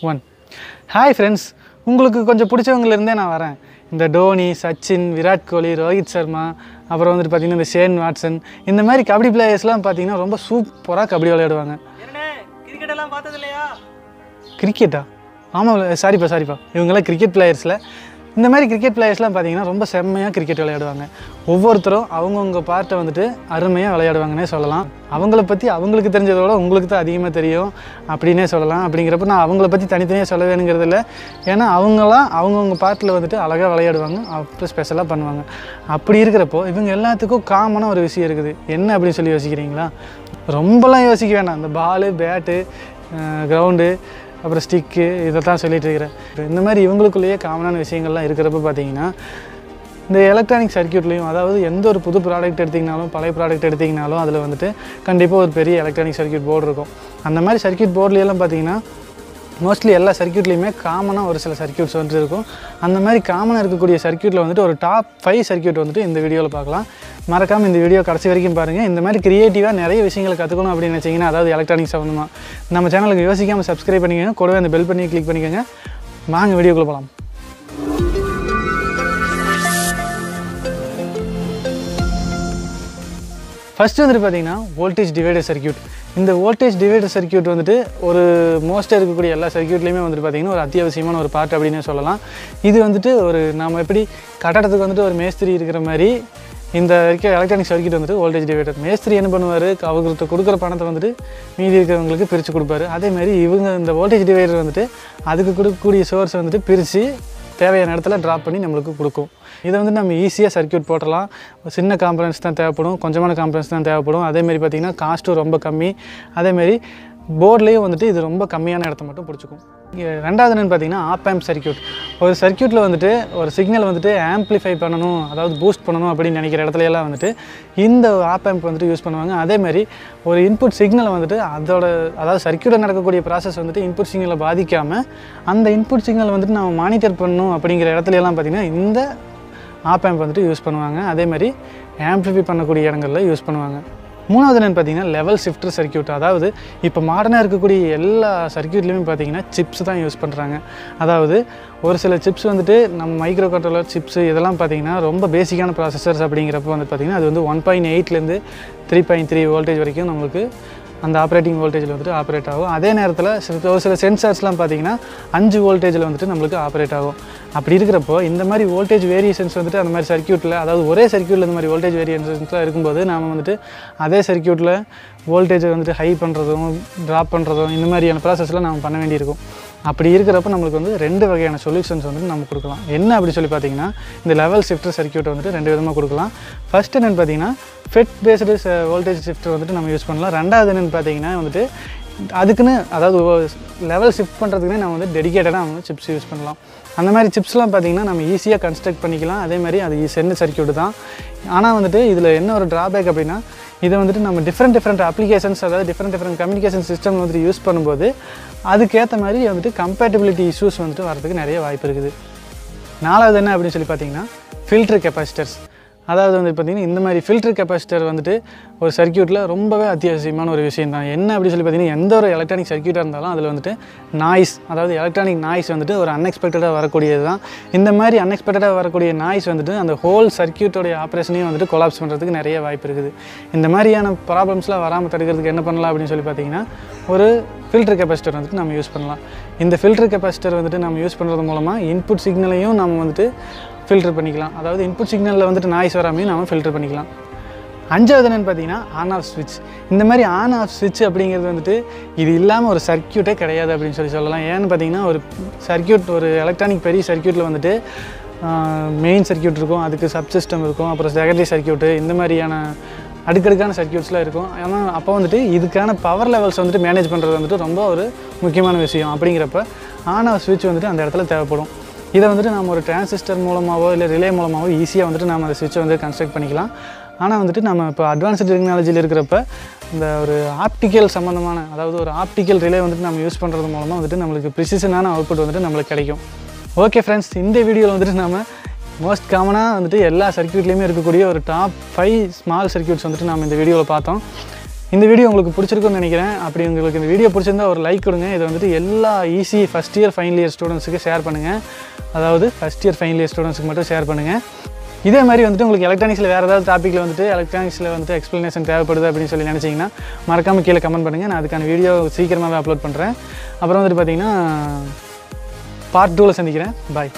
One hi friends உங்களுக்கு கொஞ்சம் பிடிச்சவங்கலேருந்தே நான் வரேன். இந்த டோனி சச்சின் விராட் கோலி ரோஹித் சர்மா அப்புறம் வந்துட்டு பார்த்தீங்கன்னா இந்த ஷேன் வாட்சன் இந்த மாதிரி கபடி பிளேயர்ஸ்லாம் பார்த்தீங்கன்னா ரொம்ப சூப்பராக கபடி விளையாடுவாங்க. என்னண்ணே கிரிக்கெட் எல்லாம் பார்த்தது இல்லையா கிரிக்கெட்டா ஆமாம் சாரிப்பா சாரிப்பா. இவங்கெல்லாம் கிரிக்கெட் பிளேயர்ஸில் இந்த மாதிரி கிரிக்கெட் பிளேயர்ஸ்லாம் பார்த்தீங்கன்னா ரொம்ப செம்மையாக கிரிக்கெட் விளையாடுவாங்க. ஒவ்வொருத்தரும் அவங்கவுங்க பார்ட்டை வந்துட்டு அருமையாக விளையாடுவாங்கன்னே சொல்லலாம். அவங்கள பற்றி அவங்களுக்கு தெரிஞ்சதை விட உங்களுக்கு தான் அதிகமாக தெரியும் அப்படின்னே சொல்லலாம். அப்படிங்கிறப்ப நான் அவங்கள பற்றி தனித்தனியாக சொல்ல வேணுங்கிறது இல்லை. ஏன்னா அவங்களாம் அவங்கவுங்க பார்ட்டில் வந்துட்டு அழகாக விளையாடுவாங்க. அப்புறம் ஸ்பெஷலாக பண்ணுவாங்க. அப்படி இருக்கிறப்போ இவங்க எல்லாத்துக்கும் காமனாக ஒரு விஷயம் இருக்குது. என்ன அப்படின்னு சொல்லி யோசிக்கிறீங்களா? ரொம்பலாம் யோசிக்க வேண்டாம் இந்த பாலு பேட்டு கிரவுண்டு அப்புறம் ஸ்டிக்கு இதை தான் சொல்லிகிட்டு இருக்கிறேன் இந்த மாதிரி இவங்களுக்குள்ளேயே காமனான விஷயங்கள்லாம் இருக்கிறப்ப பார்த்தீங்கன்னா இந்த எலக்ட்ரானிக் சர்க்யூட்லேயும் அதாவது எந்த ஒரு புது ப்ராடக்ட் எடுத்திங்கனாலும் பழைய ப்ராடக்ட் எடுத்திங்கனாலும் அதில் வந்துட்டு கண்டிப்பாக ஒரு பெரிய எலக்ட்ரானிக் சர்க்யூட் போர்டு இருக்கும். அந்த மாதிரி சர்க்யூட் போர்ட்லேயெல்லாம் பார்த்தீங்கன்னா மோஸ்ட்லி எல்லா சர்க்கியூட்லேயுமே காமனாக ஒரு சில சர்க்யூட்ஸ் வந்துட்டு இருக்கும் அந்த மாதிரி காமனாக இருக்கக்கூடிய சர்க்யூட்டில் வந்துட்டு ஒரு டாப் ஃபைவ் சர்க்யூட் வந்துட்டு இந்த வீடியோவில் பார்க்கலாம். மறக்காமல் இந்த வீடியோ கடைசி வரைக்கும் பாருங்கள் இந்த மாதிரி க்ரியேட்டிவாக நிறைய விஷயங்களை கற்றுக்கணும் அப்படின்னு நினச்சிங்கன்னா அதாவது எலக்ட்ரானிக்ஸ் சம்மந்தமாக நம்ம சேனலுக்கு யோசிக்காமல் சப்ஸ்கிரைப் பண்ணிக்கோங்க. கூடவே அந்த பெல் பண்ணி கிளிக் பண்ணிக்கோங்க. வாங்க வீடியோக்குள்ளே போகலாம் ஃபஸ்ட்டு வந்துட்டு பார்த்தீங்கன்னா வோல்டேஜ் டிவைடர் சர்க்யூட் இந்த வோல்டேஜ் டிவைடர் சர்க்யூட் வந்துட்டு ஒரு மோஸ்ட்டாக இருக்கக்கூடிய எல்லா சர்க்கியூட்லேயுமே வந்துட்டு பார்த்திங்கன்னா ஒரு அத்தியாவசியமான ஒரு பார்ட் அப்படின்னே சொல்லலாம். இது வந்துட்டு ஒரு நாம் எப்படி கட்டடத்துக்கு வந்துட்டு ஒரு மேஸ்திரி இருக்கிற மாதிரி இந்த இருக்க எலக்ட்ரானிக் சர்க்யூட் வந்துட்டு வோல்டேஜ் டிவைடர் மேஸ்திரி என்ன பண்ணுவார்? அவங்களுக்கு கொடுக்குற பணத்தை வந்துட்டு மீதி இருக்கிறவங்களுக்கு பிரித்து கொடுப்பாரு. அதே மாதிரி இவங்க இந்த வோல்டேஜ் டிவைடர் வந்துட்டு அதுக்கு கொடுக்கக்கூடிய சோர்ஸ் வந்துட்டு பிரித்து தேவையான இடத்துல ட்ராப் பண்ணி நம்மளுக்கு கொடுக்கும். இதை வந்து நம்ம ஈஸியாக சர்க்யூட் போட்டலாம் சின்ன காம்பனன்ஸ் தான் தேவைப்படும். கொஞ்சமான காம்பனன்ஸ் தான் தேவைப்படும். அதேமாரி பார்த்திங்கன்னா காஸ்ட்டும் ரொம்ப கம்மி. அதேமாரி போர்ட்லேயும் வந்துட்டு இது ரொம்ப கம்மியான இடத்த மட்டும் பிடிச்சிக்கும். ரெண்டாவது என்னென்னு பார்த்தீங்கன்னா ஆப் ஆம்ப் சர்க்யூட் ஒரு சர்க்யூட்டில் வந்துட்டு ஒரு சிக்னல் வந்துட்டு ஆம்ப்ளிஃபை பண்ணணும் அதாவது பூஸ்ட் பண்ணணும் அப்படின்னு நினைக்கிற இடத்துல எல்லாம் வந்துட்டு இந்த ஆப் ஆம்ப் வந்துட்டு யூஸ் பண்ணுவாங்க. அதேமாதிரி ஒரு இன்புட் சிக்னலை வந்துட்டு அதோட அதாவது சர்க்யூட்டில் நடக்கக்கூடிய ப்ராசஸ் வந்துட்டு இன்புட் சிக்னலை பாதிக்காமல் அந்த இன்புட் சிக்னல் வந்துட்டு நம்ம மானிட்டர் பண்ணணும் அப்படிங்கிற இடத்துல எல்லாம் பார்த்திங்கன்னா இந்த ஆப் ஆம்ப் வந்துட்டு யூஸ் பண்ணுவாங்க. அதேமாதிரி ஆம்ப்ளிஃபை பண்ணக்கூடிய இடங்களில் யூஸ் பண்ணுவாங்க. மூணாவது என்னென்னு பார்த்தீங்கன்னா லெவல் ஷிஃப்டர் சர்க்யூட் அதாவது இப்போ மாடர்னாக இருக்கக்கூடிய எல்லா சர்க்யூட்லேயுமே பார்த்தீங்கன்னா சிப்ஸ் தான் யூஸ் பண்ணுறாங்க அதாவது ஒரு சில சிப்ஸ் வந்துட்டு நம்ம மைக்ரோ கண்ட்ரோலர் சிப்ஸ் இதெல்லாம் பார்த்தீங்கன்னா ரொம்ப பேசிக்கான ப்ராசஸர்ஸ் அப்படிங்கிறப்ப வந்து பார்த்திங்கன்னா அது வந்து ஒன் பாயிண்ட் எயிட்லேருந்து த்ரீ பாயிண்ட் த்ரீ வோல்டேஜ் வரைக்கும் நம்மளுக்கு அந்த ஆப்ரேட்டிங் வோல்டேஜில் வந்துட்டு ஆப்ரேட் ஆகும். அதே நேரத்தில் ஒரு சில சென்சார்ஸ்லாம் பார்த்தீங்கன்னா அஞ்சு வோல்டேஜில் வந்துட்டு நம்மளுக்கு ஆப்ரேட் ஆகும். அப்படி இருக்கிறப்போ இந்த மாதிரி வோல்டேஜ் வேரியேஷன்ஸ் வந்துட்டு அந்த மாதிரி சர்க்யூட்டில் அதாவது ஒரே சர்க்யூட்டில் இந்த மாதிரி வோல்டேஜ் வேரியேஷன்ஸ்லாம் இருக்கும்போது நாம் வந்துட்டு அதே சர்க்யூட்டில் வோல்டேஜை வந்துட்டு ஹை பண்ணுறதும் ட்ராப் பண்ணுறதும் இந்த மாதிரியான ப்ராசஸ்லாம் நம்ம பண்ண வேண்டியிருக்கும். அப்படி இருக்கிறப்ப நம்மளுக்கு வந்து ரெண்டு வகையான சொல்யூஷன்ஸ் வந்துட்டு நம்ம கொடுக்கலாம். என்ன அப்படி சொல்லி பார்த்தீங்கன்னா இந்த லெவல் ஷிஃப்டர் சர்க்யூட் வந்துட்டு ரெண்டு விதமாக கொடுக்கலாம். ஃபஸ்ட் என்னென்னு பார்த்தீங்கன்னா ஃபெட் பேஸ்டு வோல்டேஜ் ஷிஃப்டர் வந்துட்டு நம்ம யூஸ் பண்ணலாம். ரெண்டாவது என்னென்னு பார்த்தீங்கன்னா வந்துட்டு அதுக்குன்னு அதாவது லெவல் ஷிஃப்ட் பண்ணுறதுக்குனே நம்ம வந்து டெடிக்கேட்டடாக வந்து சிப்ஸ் யூஸ் பண்ணலாம். அந்த மாதிரி சிப்ஸ்லாம் பார்த்தீங்கன்னா நம்ம ஈஸியாக கன்ஸ்ட்ரக்ட் பண்ணிக்கலாம். அதே மாதிரி அது சென்ன சர்க்கியூட் தான். ஆனால் வந்துட்டு இதில் என்ன ஒரு ட்ராபேக் அப்படின்னா இதை வந்துட்டு நம்ம டிஃப்ரெண்ட் டிஃப்ரெண்ட் அப்ளிகேஷன்ஸ் அதாவது டிஃப்ரெண்ட் டிஃப்ரெண்ட் கம்யூனிகேஷன் சிஸ்டம் வந்துட்டு யூஸ் பண்ணும்போது அதுக்கேற்ற மாதிரி வந்துட்டு கம்பேட்டபிலிட்டி இஷ்யூஸ் வந்துட்டு வரதுக்கு நிறைய வாய்ப்பு இருக்குது. நாலாவது என்ன அப்படின்னு சொல்லி பார்த்தீங்கன்னா ஃபில்டர் கெப்பாசிட்டர்ஸ் அதாவது வந்து பார்த்திங்கன்னா இந்த மாதிரி ஃபில்டர் கெப்பாசிட்டர் வந்துட்டு ஒரு சர்க்யூட்டில் ரொம்பவே அத்தியாவசியமான ஒரு விஷயம் தான். என்ன அப்படி சொல்லி பார்த்தீங்கன்னா எந்த ஒரு எலக்ட்ரானிக் சர்க்கியூட்டாக இருந்தாலும் அதில் வந்துட்டு நாய்ஸ் அதாவது எலக்ட்ரானிக் நாய்ஸ் வந்துட்டு ஒரு அன்எக்ஸ்பெக்டடாக வரக்கூடியது தான். இந்த மாதிரி அன்எக்ஸ்பெக்டடாக வரக்கூடிய நாய்ஸ் வந்துட்டு அந்த ஹோல் சர்க்கியூட்டோடைய ஆப்ரேஷனையும் வந்துட்டு கொலாப்ஸ் பண்ணுறதுக்கு நிறைய வாய்ப்பு இருக்குது. இந்த மாதிரியான ப்ராப்ளம்ஸ்லாம் வராமல் தடுக்கிறதுக்கு என்ன பண்ணலாம் அப்படின்னு சொல்லி பார்த்தீங்கன்னா ஒரு ஃபில்டர் கெப்பாசிட்டர் வந்துட்டு நம்ம யூஸ் பண்ணலாம். இந்த ஃபில்டர் கெப்பாசிட்டர் வந்துட்டு நம்ம யூஸ் பண்ணுறது மூலமாக இன்புட் சிக்னலையும் நம்ம வந்துட்டு ஃபில்டர் பண்ணிக்கலாம். அதாவது இன்புட் சிக்னலில் வந்துட்டு நாய்ஸ் வராமையும் நம்ம ஃபில்டர் பண்ணிக்கலாம். அஞ்சாவது என்னென்னு பார்த்தீங்கன்னா ஆன் ஆஃப் ஸ்விட்ச் இந்த மாதிரி ஆன் ஆஃப் ஸ்விட்ச் அப்படிங்கிறது வந்துட்டு இது இல்லாமல் ஒரு சர்க்யூட்டே கிடையாது அப்படின்னு சொல்லி சொல்லலாம். ஏன்னு பார்த்தீங்கன்னா ஒரு சர்க்யூட் ஒரு எலக்ட்ரானிக் பெரிய சர்க்யூட்டில் வந்துட்டு மெயின் சர்க்யூட் இருக்கும். அதுக்கு சப் சிஸ்டம் இருக்கும். அப்புறம் செகண்டரி சர்க்யூட்டு இந்த மாதிரியான அடுக்கடுக்கான சர்க்யூட்ஸ்லாம் இருக்கும். ஆனால் அப்போ வந்துட்டு இதுக்கான பவர் லெவல்ஸ் வந்துட்டு மேனேஜ் பண்ணுறது வந்துட்டு ரொம்ப ஒரு முக்கியமான விஷயம். அப்படிங்கிறப்ப ஆன் ஆஃப் ஸ்விட்ச் வந்துட்டு அந்த இடத்துல தேவைப்படும். இதை வந்துட்டு நம்ம ஒரு டிரான்சிஸ்டர் மூலமாகவோ இல்லை ரிலே மூலமாகவோ ஈஸியாக வந்துட்டு நம்ம அந்த ஸ்விட்சை வந்து கன்ஸ்ட்ரக்ட் பண்ணிக்கலாம். ஆனால் வந்துட்டு நம்ம இப்போ அட்வான்ஸ்டு டெக்னாலஜியில் இருக்கிறப்ப இந்த ஒரு ஆப்டிக்கல் சம்மந்தமான அதாவது ஒரு ஆப்டிக்கல் ரிலே வந்துட்டு நம்ம யூஸ் பண்ணுறது மூலமாக வந்துட்டு நம்மளுக்கு ப்ரிசிஷனான அவுட்புட் வந்துட்டு நம்மளுக்கு கிடைக்கும். ஓகே ஃப்ரெண்ட்ஸ் இந்த வீடியோவில் வந்துட்டு நம்ம மோஸ்ட் காமனாக வந்துட்டு எல்லா சர்க்கியூட்லேயுமே இருக்கக்கூடிய ஒரு டாப் ஃபைவ் ஸ்மால் சர்க்யூட்ஸ் வந்துட்டு நம்ம இந்த வீடியோவில் பார்த்தோம். இந்த வீடியோ உங்களுக்கு பிடிச்சிருக்குன்னு நினைக்கிறேன். அப்படி உங்களுக்கு இந்த வீடியோ பிடிச்சிருந்தா ஒரு லைக் கொடுங்க. இதை வந்துட்டு எல்லா EC first year final year ஸ்டூடெண்ட்ஸுக்கு ஷேர் பண்ணுங்கள் அதாவது ஃபஸ்ட் இயர் ஃபைனல் இயர் ஸ்டூடெண்ட்ஸுக்கு மட்டும் ஷேர் பண்ணுங்கள் இதே மாதிரி வந்துட்டு உங்களுக்கு எலக்ட்ரானிக்ஸில் வேறு ஏதாவது டாப்பிக்கில் வந்துட்டு எலக்ட்ரானிக்ஸில் வந்துட்டு எக்ஸ்ப்ளனேஷன் தேவைப்படுது அப்படின்னு சொல்லி நினச்சிங்கன்னா மறக்காமல் கீழே கமெண்ட் பண்ணுங்கள் நான் அதுக்கான வீடியோ சீக்கிரமாகவே அப்லோட் பண்ணுறேன் அப்புறம் வந்துட்டு பார்த்தீங்கன்னா பார்ட் டூவில் சந்திக்கிறேன். பாய்